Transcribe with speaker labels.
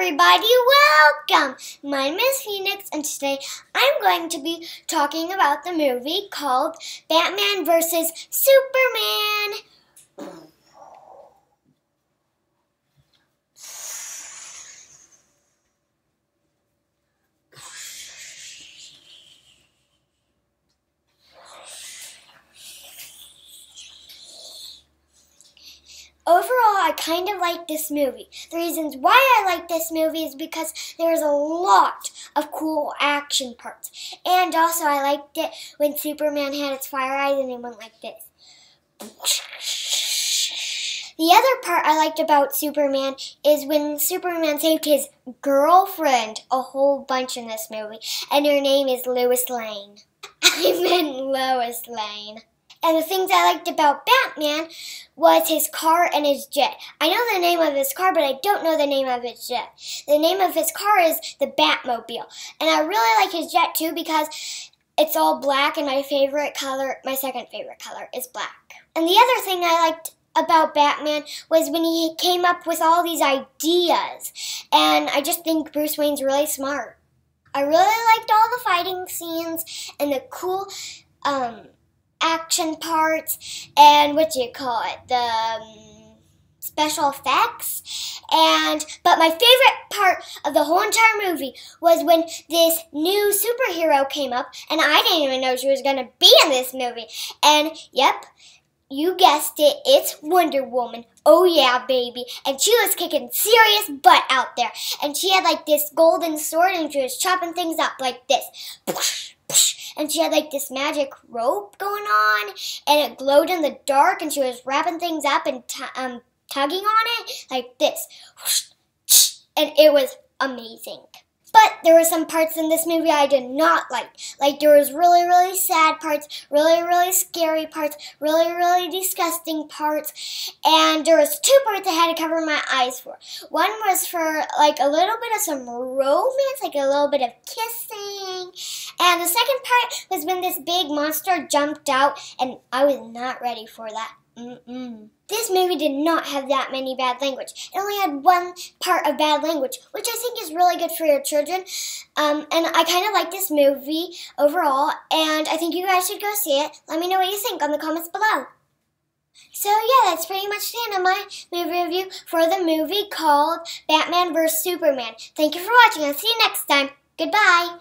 Speaker 1: everybody, welcome! My name is Phoenix, and today I'm going to be talking about the movie called Batman vs. Superman. Overall, I kind of like this movie. The reasons why I like this movie is because there's a lot of cool action parts. And also, I liked it when Superman had its fire eyes and it went like this. The other part I liked about Superman is when Superman saved his girlfriend a whole bunch in this movie, and her name is Lewis Lane. I meant Lois Lane. And the things I liked about Batman was his car and his jet. I know the name of his car, but I don't know the name of his jet. The name of his car is the Batmobile. And I really like his jet too because it's all black and my favorite color, my second favorite color is black. And the other thing I liked about Batman was when he came up with all these ideas. And I just think Bruce Wayne's really smart. I really liked all the fighting scenes and the cool um, action parts and what do you call it the um, special effects and but my favorite part of the whole entire movie was when this new superhero came up and i didn't even know she was going to be in this movie and yep you guessed it, it's Wonder Woman. Oh yeah, baby. And she was kicking serious butt out there. And she had like this golden sword and she was chopping things up like this and she had like this magic rope going on, and it glowed in the dark, and she was wrapping things up and um, tugging on it like this, and it was amazing. But there were some parts in this movie I did not like. Like there was really, really sad parts, really, really scary parts, really, really disgusting parts, and there was two parts I had to cover my eyes for. One was for like a little bit of some romance, like a little bit of kissing, and the second part was when this big monster jumped out, and I was not ready for that. Mm-mm. Movie did not have that many bad language. It only had one part of bad language, which I think is really good for your children. Um, and I kind of like this movie overall, and I think you guys should go see it. Let me know what you think on the comments below. So yeah, that's pretty much the end of my movie review for the movie called Batman vs. Superman. Thank you for watching. I'll see you next time. Goodbye.